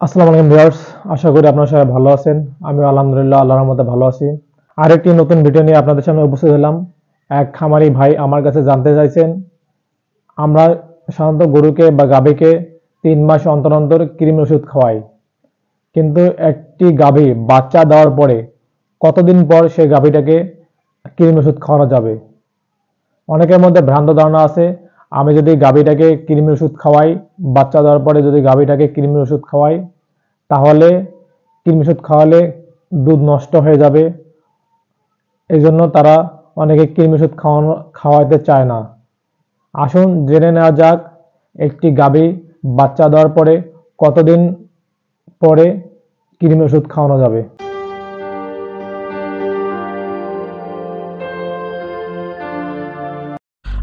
আসসালামু আলাইকুম ভিউয়ার্স, আশা করি আপনারা সবাই ভালো আছেন। আমি আলহামদুলিল্লাহ আল্লাহর রহমতে ভালো আছি। আরেকটি নতুন ভিডিও নিয়ে আপনাদের সামনে উপস্থিত হলাম। এক খামারি ভাই আমার কাছে জানতে চাইছেন, আমরা সাধারণত গরুকে বা গাভীকে তিন মাস অন্তর অন্তর কৃমি ওষুধ খাওয়াই। কিন্তু একটি গাভী বাচ্চা দেওয়ার পরে কতদিন পর সেই গাভীটাকে কৃমি ওষুধ খাওয়ানো যাবে? অনেকের মধ্যে ভ্রান্ত ধারণা আছে আমি যদি গাভীটাকে কৃমি ওষুধ খাওয়াই, বাচ্চা দেওয়ার পরে যদি গাভীটাকে কৃমি ওষুধ খাওয়াই, তাহলে কৃমি ওষুধ খাওয়ালে দুধ নষ্ট হয়ে যাবে। এই জন্য তারা অনেকে কৃমি ওষুধ খাওয়ানো খাওয়াতে চায় না। আসুন জেনে নেওয়া যাক, একটি গাভী বাচ্চা দেওয়ার পরে কতদিন পরে কৃমি ওষুধ খাওয়ানো যাবে।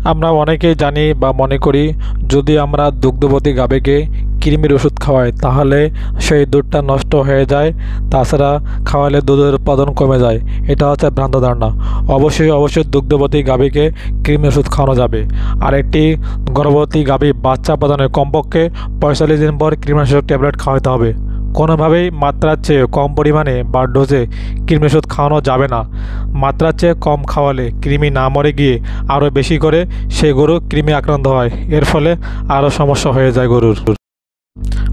আমরা অনেকেই জানি বা মনে করি, যদি আমরা দুগ্ধবতী গাভীকে কৃমির ওষুধ খাওয়াই, তাহলে সেই দুধটা নষ্ট হয়ে যায়, তাছাড়া খাওয়ালে দুধের উৎপাদন কমে যায়। এটা হচ্ছে ভ্রান্ত ধারণা। অবশ্যই অবশ্যই দুগ্ধবতী গাভীকে কৃমি ওষুধ খাওয়ানো যাবে। আর একটি গর্ভবতী গাভী বাচ্চা প্রদানের কমপক্ষে পঁয়তাল্লিশ দিন পর কৃমিনাশক ট্যাবলেট খাওয়াতে হবে। কোনোভাবেই মাত্রার চেয়ে কম পরিমাণে বা ডোজে কৃমি ওষুধ খাওয়ানো যাবে না। মাত্রার চেয়ে কম খাওয়ালে কৃমি না মরে গিয়ে আরও বেশি করে সেই গরু কৃমি আক্রান্ত হয়। এর ফলে আরও সমস্যা হয়ে যায় গরুর।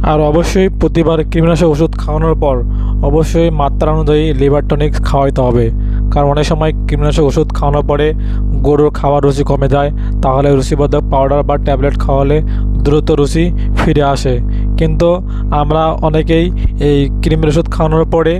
আর অবশ্যই প্রতিবার কৃমিনাশক ওষুধ খাওয়ানোর পর অবশ্যই মাত্রা অনুযায়ী লিভার টনিক খাওয়াইতে হবে। কারণ অনেক সময় কৃমিনাশক ওষুধ খাওয়ানোর পরে গরুর খাওয়ার রুচি কমে যায়। তাহলে রুচিবর্ধক পাউডার বা ট্যাবলেট খাওয়ালে দ্রুত রুচি ফিরে আসে। কিন্তু আমরা অনেকেই এই কৃমির ওষুধ খাওয়ানোর পরে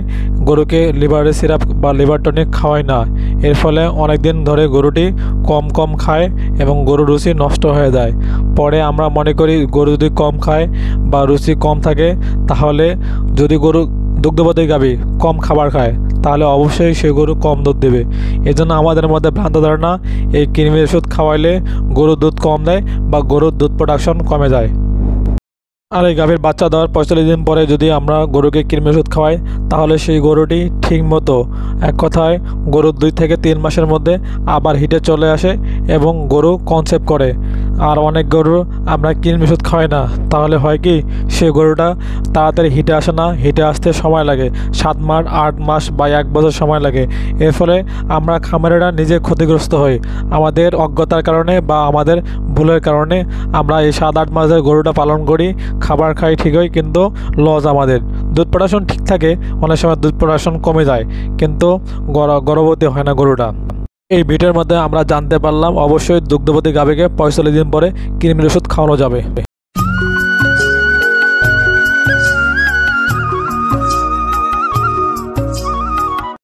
গরুকে লিভারের সিরাপ বা লিভার টনিক খাওয়াই না। এর ফলে অনেক দিন ধরে গরুটি কম কম খায় এবং গরুর রুচি নষ্ট হয়ে যায়। পরে আমরা মনে করি গরু যদি কম খায় বা রুচি কম থাকে, তাহলে যদি গরু দুগ্ধবতী গাভী কম খাবার খায় তাহলে অবশ্যই সে গরু কম দুধ দেবে। এজন্য আমাদের মধ্যে ভ্রান্ত ধারণা, এই কৃমির ওষুধ খাওয়াইলে গরুর দুধ কম দেয় বা গরুর দুধ প্রোডাকশন কমে যায়। আর এই গাভীর বাচ্চা দেওয়ার পঁয়তাল্লিশ দিন পরে যদি আমরা গরুকে কৃমি ওষুধ খাওয়াই, তাহলে সেই গরুটি ঠিক মতো, এক কথায় গরুর দুই থেকে তিন মাসের মধ্যে আবার হিটে চলে আসে এবং গরু কনসেপ্ট করে। আর অনেক গরু আমরা কৃমি ওষুধ খাওয়াই না। তাহলে হয় কি, সে গরুটা তাড়াতাড়ি হিটে আসে না, হিটে আসতে সময় লাগে। সাত মাস, আট মাস বা এক বছর সময় লাগে। এর ফলে আমরা খামারেরা নিজে ক্ষতিগ্রস্ত হই। আমাদের অজ্ঞতার কারণে বা আমাদের ভুলের কারণে আমরা এই সাত, আট মাসের গরুটা পালন করি, খাবার খাই ঠিকই কিন্তু লস আমাদের। দুধ প্রোডাকশন ঠিক থাকে, অনেক সময় দুধ প্রোডাকশন কমে যায়, কিন্তু গর- গর্ভবতী হয় না গরুটা। এই ভিডিওর মধ্যে আমরা জানতে পারলাম, অবশ্যই দুগ্ধবতী গাভীকে পঁয়তাল্লিশ দিন পরে কৃমির ওষুধ খাওয়ানো যাবে।